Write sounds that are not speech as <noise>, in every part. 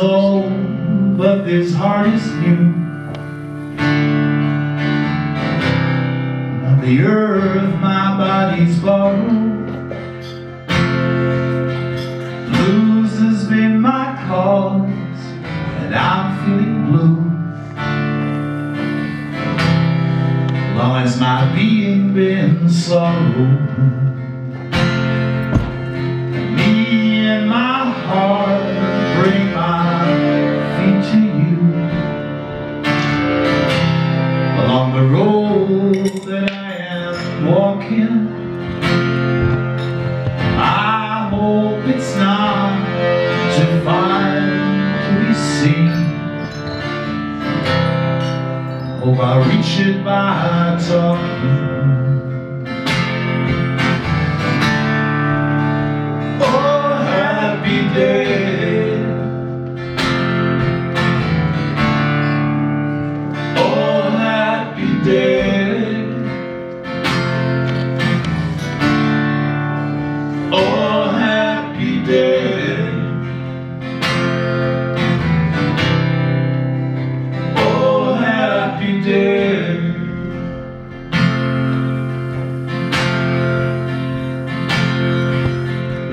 old, but this heart is new. Of the earth my body's borrowed. Blues has been my cause, and I'm feeling blue. Long as my being been sorrow. By my top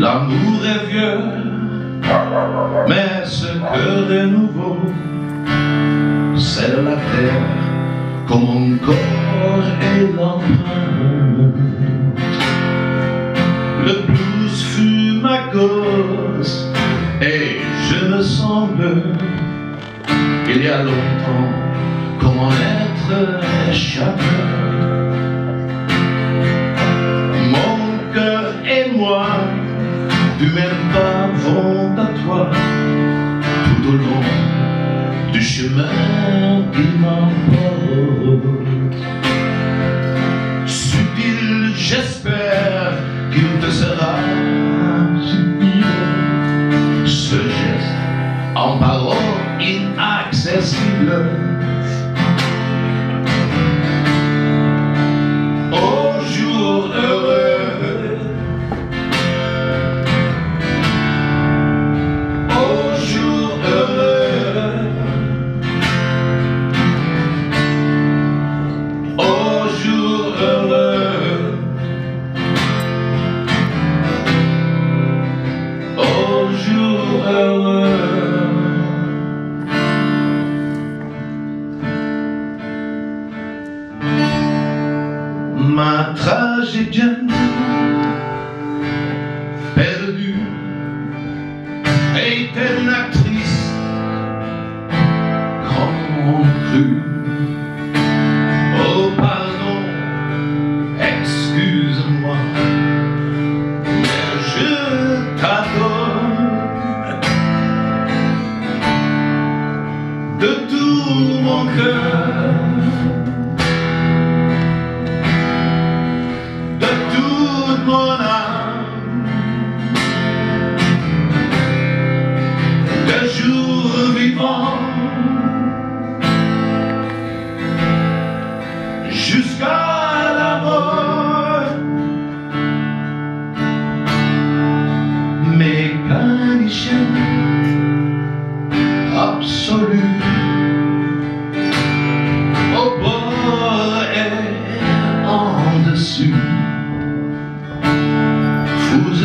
L'amour est vieux, mais ce cœur est nouveau. C'est la terre comme mon corps est l'empreinte. Le blues fut ma cause et je me semble il y a longtemps comment être échappé. Ma tragédienne jusqu'à la mort. Mécanicien absolu. Au bord et en dessus. Vous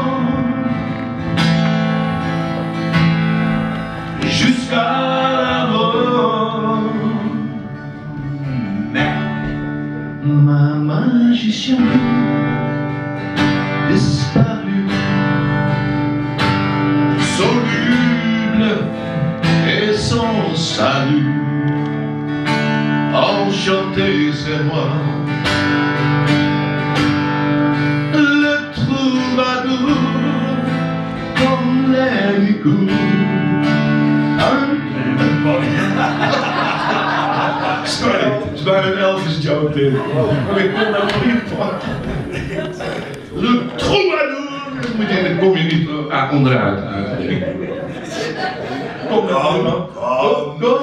magicien disparu, soluble et sans salut. Enchanté, c'est moi. Le troubadour comme les courts. <laughs> Sorry, het is bijna een Elvis joke dit. Maar ik kon dat nog niet pakken. Le troubadour! Dan moet je- dan kom je niet ah, onderuit. Kom dan, man. Kom, kom,